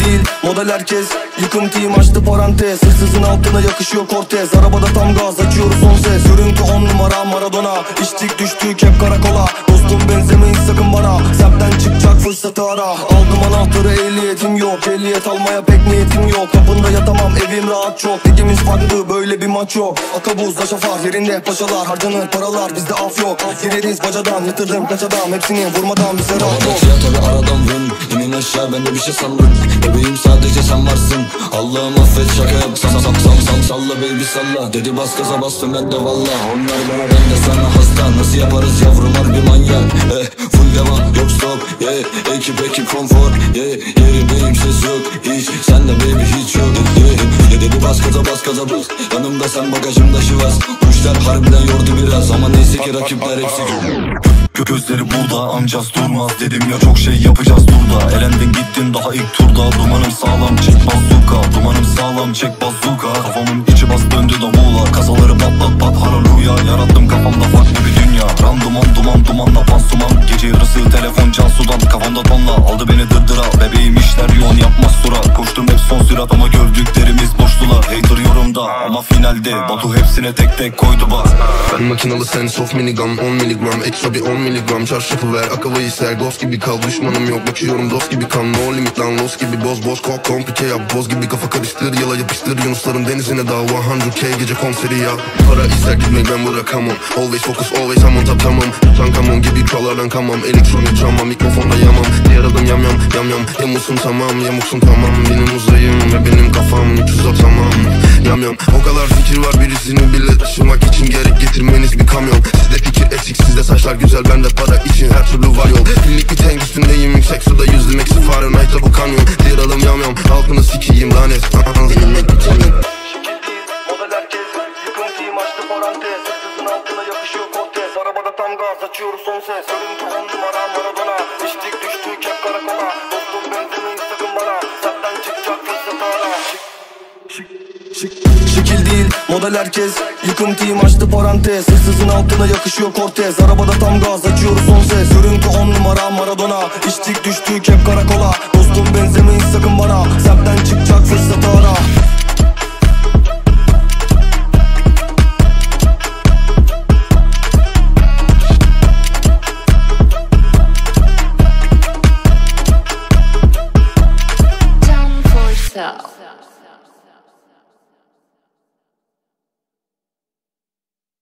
değil model herkes Yıkım team açtı parantez. Hırsızın altına yakışıyor Cortez Arabada tam gaz açıyoruz son ses. Görüntü on numara Maradona. İçtik düştük hep karakola. Dostum benzemeyin sakın bana. Semtten çıkacak fırsatı ara. Aldım anahtarı ehliyetim yok. Ehliyet almaya pek niyetim yok. Kapında yatamam evim rahat çok. Ligimiz farklı böyle bir maç yok. Akabuz aşafar yerinde paşalar. Harcanır paralar bizde af yok. Gireriz bacadan yatırdım kaç adam Hepsini vurmadan bize rahat yok yatarı aradan vın İnin aşağı ben de bir şey salın Bebeğim sadece sen varsın Allah'ım affet şaka yap Sam sam sam sam salla baby salla. Dedi bas gaza bastım ben de valla. Onlar bana ben de sana hasta. Nasıl yaparız yavrum harbi manyak. Eh, Full devam yok stop yeah. Ekip ekip konfor yeah. Yerimdeyim ses yok hiç. Sen de baby hiç yok. Yeah. Dedi bas gaza bas gaza bas. Yanımda sen bagajımda şivas. Kuşlar harbiden yordu biraz Ama neyse ki rakipler hepsi Gö- Gözleri burada amcaz durmaz. Dedim ya çok şey yapacağız daha ilk turda Dumanım sağlam çek bazuka Dumanım sağlam çek bazuka Kafamın içi bas döndü davula Kasaları patlat pat haraluya Yarattım kafamda farklı bir dünya. Randuman duman dumanla pansuman Gece yarısı telefon can sudan. Kafamda tonla aldı beni dırdıra. Bebeğim işler yoğun yapmaz surat. Koştum hep son sürat ama gördüklerimiz yorumda ama finalde Batu hepsine tek tek koydu bak Ben makinalı sense of minigun 10 miligram Ekstra bir 10 miligram Çarşafı ver akavayı ser Ghost gibi kal. Düşmanım yok Bakıyorum dost gibi kan No limit lan los gibi boz boz Kok komplike yap. Boz gibi kafa karıştır Yala yapıştır. Yunusların denizine dal 100k gece konseri ya Para ister gitmek ben bırakamam Always focus always I'm on top tamam Tutankamon gibi krallardan kamam Elektronik cama mikrofonda yamam. Diğer adım yam yam yam yam. Yamuksun tamam yamuksun tamam. Benim uzayım ve benim kafam 300 tamam Yam o kadar fikir var birisini bile taşımak için Gerek getirmeniz bir kamyon Sizde fikir eksik sizde saçlar güzel bende para için her türlü var yol Pillik bir tank üstündeyim yüksek suda yüzdüm eksi Fahrenheit'ta bu kanyon Diğer adım yam yam halkını sikiyim lanet. Benim ek bir tank. Şekil değil model herkes Yıkım team açtı parantez Hırsızın altına yakışıyor Cortez Arabada tam gaz açıyoruz son ses. Görüntü on numara Maradona İçtik düştük hep karakola. Dostum benzemeyin değil. Model herkes Yıkım team açtı parantez. Hırsızın altına yakışıyor Cortez. Arabada tam gaz açıyoruz son ses. Görüntü on numara Maradona. İçtik düştük hep karakola. Dostum benzemeyin sakın bana. Semtten çıkacak fırsatı ara. Yourself.